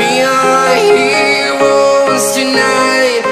We are heroes tonight.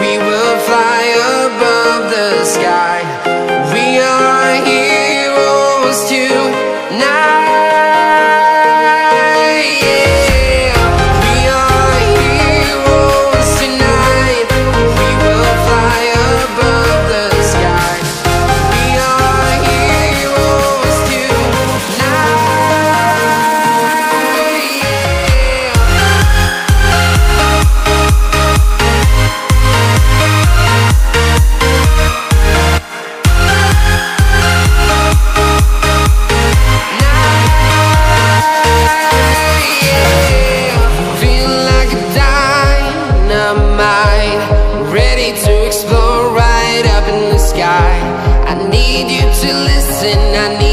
We will fly above the sky. To listen, I need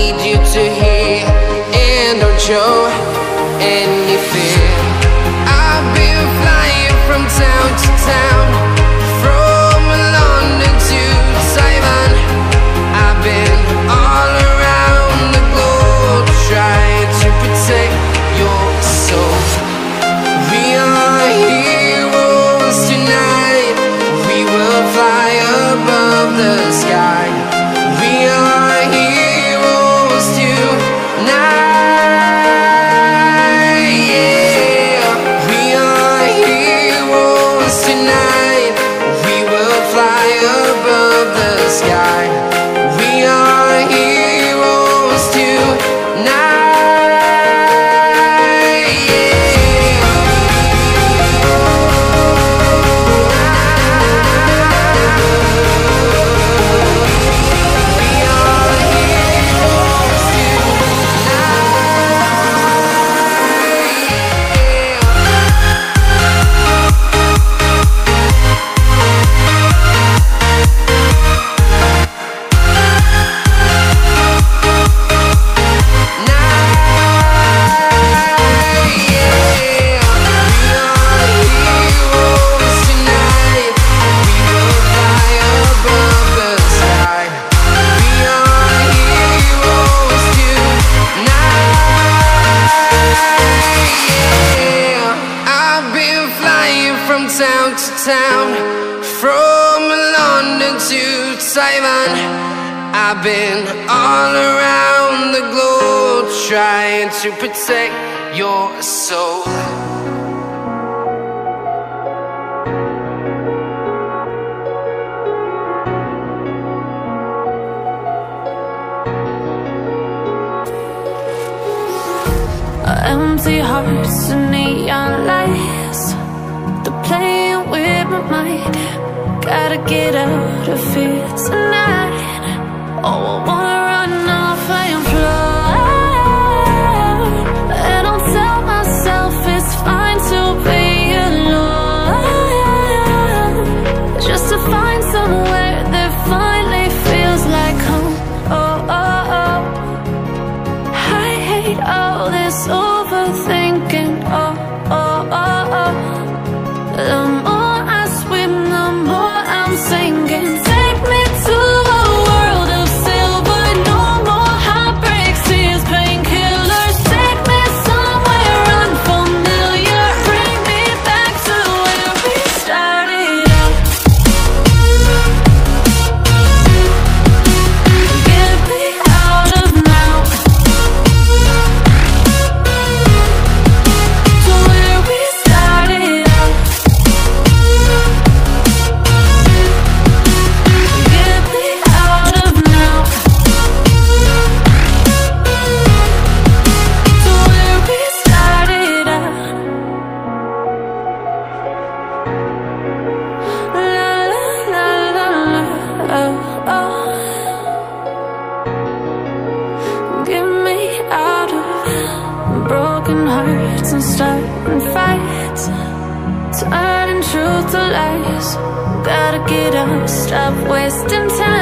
London to Taiwan. I've been all around the globe trying to protect your soul. Empty hearts and neon lights. They're playing with my mind. Gotta get out of here tonight. Oh, I wanna run off and fly. And I'll tell myself it's fine to be alone. Just to find somewhere that finally feels like home. Oh, oh, oh. I hate all this overthinking. Up, stop wasting time